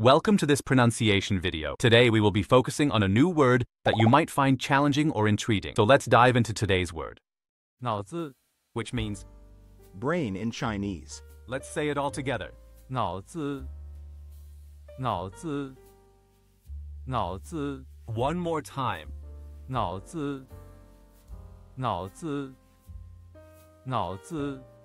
Welcome to this pronunciation video. Today we will be focusing on a new word that you might find challenging or intriguing. So let's dive into today's word, 脑子 which means, brain in Chinese, let's say it all together. 脑子脑子脑子 One more time. 脑子脑子脑子